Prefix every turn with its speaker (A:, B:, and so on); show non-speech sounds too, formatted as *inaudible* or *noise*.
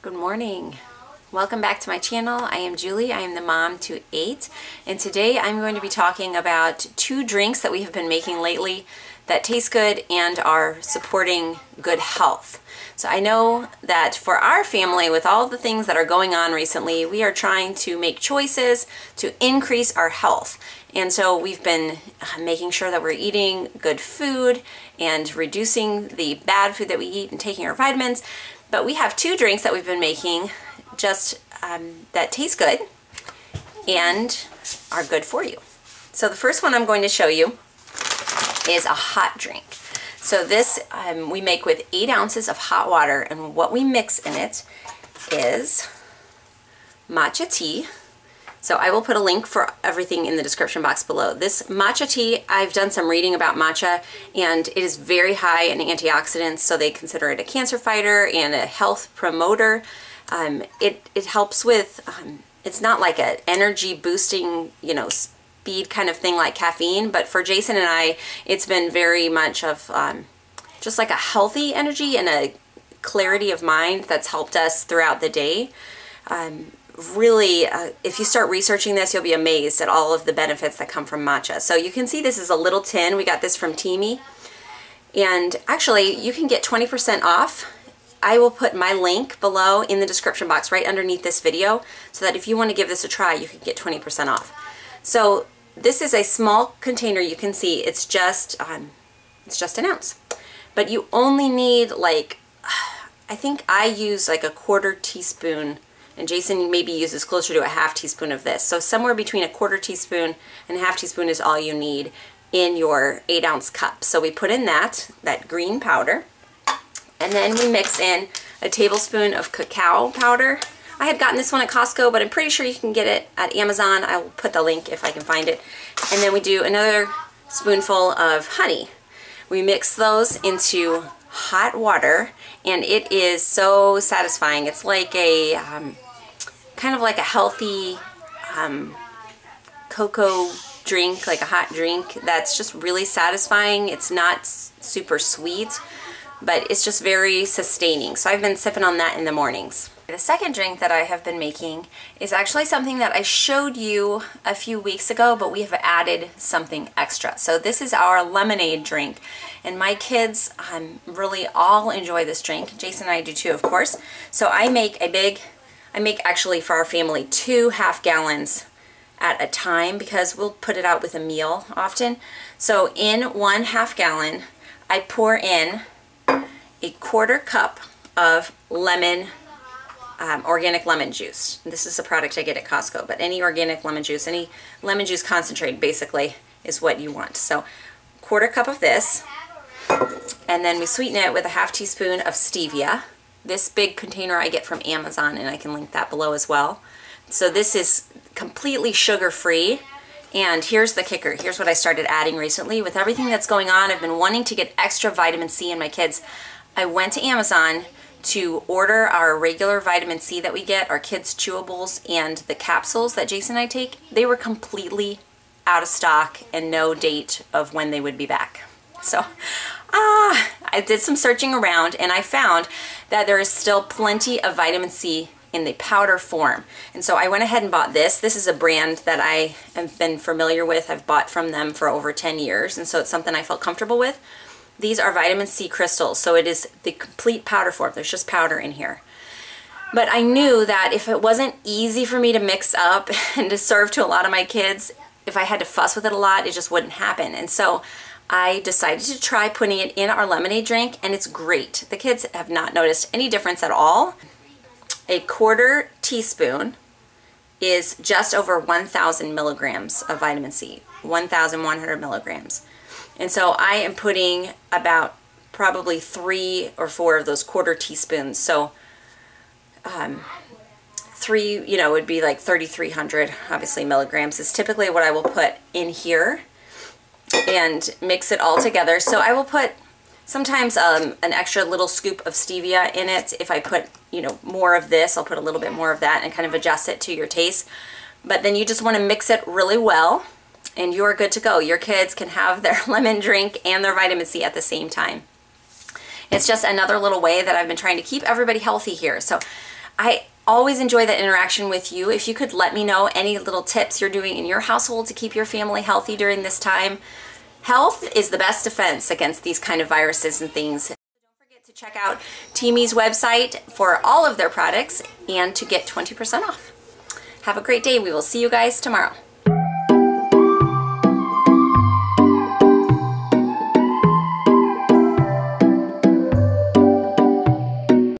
A: Good morning. Welcome back to my channel. I am Julie. I am the mom to eight. And today I'm going to be talking about two drinks that we have been making lately that taste good and are supporting good health. So I know that for our family, with all the things that are going on recently, we are trying to make choices to increase our health. And so we've been uh, making sure that we're eating good food and reducing the bad food that we eat and taking our vitamins. But we have two drinks that we've been making just um, that taste good and are good for you. So the first one I'm going to show you is a hot drink. So this um, we make with eight ounces of hot water and what we mix in it is matcha tea. So I will put a link for everything in the description box below. This matcha tea, I've done some reading about matcha and it is very high in antioxidants so they consider it a cancer fighter and a health promoter. Um, it, it helps with, um, it's not like an energy boosting, you know, speed kind of thing like caffeine, but for Jason and I, it's been very much of um, just like a healthy energy and a clarity of mind that's helped us throughout the day. Um, really, uh, if you start researching this, you'll be amazed at all of the benefits that come from matcha. So you can see this is a little tin. We got this from Teami. And actually, you can get 20% off I will put my link below in the description box right underneath this video so that if you want to give this a try, you can get 20% off. So this is a small container. You can see it's just, um, it's just an ounce. But you only need like, *sighs* I think I use like a quarter teaspoon and Jason maybe uses closer to a half teaspoon of this. So somewhere between a quarter teaspoon and a half teaspoon is all you need in your eight ounce cup. So we put in that, that green powder. And then we mix in a tablespoon of cacao powder. I had gotten this one at Costco, but I'm pretty sure you can get it at Amazon. I will put the link if I can find it. And then we do another spoonful of honey. We mix those into hot water, and it is so satisfying. It's like a, um, kind of like a healthy um, cocoa drink, like a hot drink that's just really satisfying. It's not super sweet but it's just very sustaining. So I've been sipping on that in the mornings. The second drink that I have been making is actually something that I showed you a few weeks ago, but we have added something extra. So this is our lemonade drink. And my kids um, really all enjoy this drink. Jason and I do too, of course. So I make a big, I make actually for our family two half gallons at a time because we'll put it out with a meal often. So in one half gallon, I pour in a quarter cup of lemon, um, organic lemon juice. This is a product I get at Costco, but any organic lemon juice, any lemon juice concentrate basically is what you want. So quarter cup of this, and then we sweeten it with a half teaspoon of stevia. This big container I get from Amazon, and I can link that below as well. So this is completely sugar-free. And here's the kicker. Here's what I started adding recently. With everything that's going on, I've been wanting to get extra vitamin C in my kids. I went to Amazon to order our regular vitamin C that we get, our kids' chewables, and the capsules that Jason and I take. They were completely out of stock and no date of when they would be back. So, ah, I did some searching around and I found that there is still plenty of vitamin C in the powder form. And so I went ahead and bought this. This is a brand that I have been familiar with. I've bought from them for over 10 years. And so it's something I felt comfortable with. These are vitamin C crystals, so it is the complete powder form. There's just powder in here. But I knew that if it wasn't easy for me to mix up *laughs* and to serve to a lot of my kids, if I had to fuss with it a lot, it just wouldn't happen. And so I decided to try putting it in our lemonade drink, and it's great. The kids have not noticed any difference at all. A quarter teaspoon is just over 1,000 milligrams of vitamin C, 1,100 milligrams. And so I am putting about probably three or four of those quarter teaspoons. So um, three, you know, would be like 3,300, obviously, milligrams is typically what I will put in here and mix it all together. So I will put sometimes um, an extra little scoop of stevia in it. If I put, you know, more of this, I'll put a little bit more of that and kind of adjust it to your taste. But then you just want to mix it really well and you're good to go. Your kids can have *laughs* their lemon drink and their vitamin C at the same time. It's just another little way that I've been trying to keep everybody healthy here. So I always enjoy that interaction with you. If you could let me know any little tips you're doing in your household to keep your family healthy during this time. Health is the best defense against these kind of viruses and things. Don't forget to check out Teami's website for all of their products and to get 20% off. Have a great day. We will see you guys tomorrow.